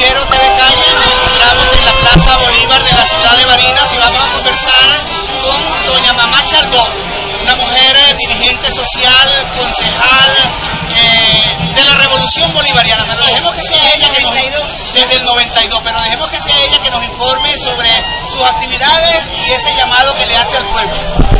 Noticiero TV Calle. Nos encontramos en la Plaza Bolívar de la ciudad de Barinas y vamos a conversar con doña Mamá Chalbó, una mujer eh, dirigente social, concejal eh, de la Revolución Bolivariana. Pero dejemos que sea ella que nos, desde el 92, pero dejemos que sea ella que nos informe sobre sus actividades y ese llamado que le hace al pueblo.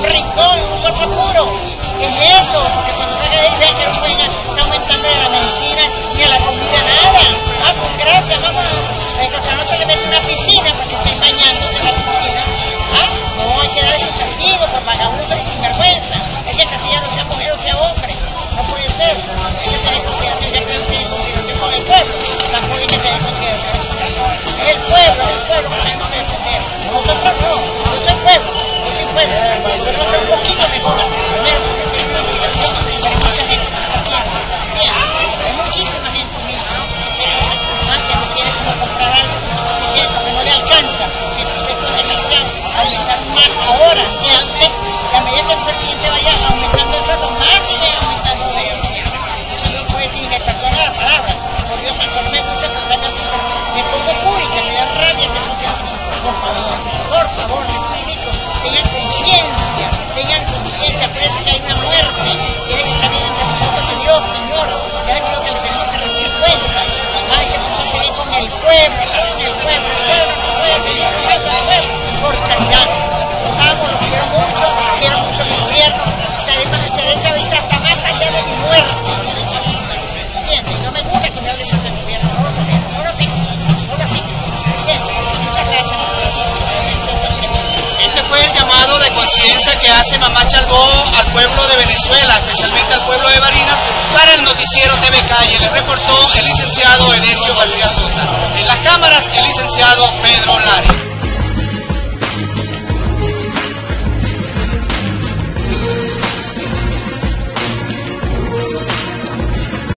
un rincón, un cuerpo puro. Es eso? Porque cuando saca de ahí que no pueden estar aumentando la medicina ni a la comida, nada. Meyebut kecil. Hace Mamá Chalbó al pueblo de Venezuela, especialmente al pueblo de Barinas, para el noticiero TV Calle. Le reportó el licenciado Edesio García Sosa. En las cámaras, el licenciado Pedro Lari.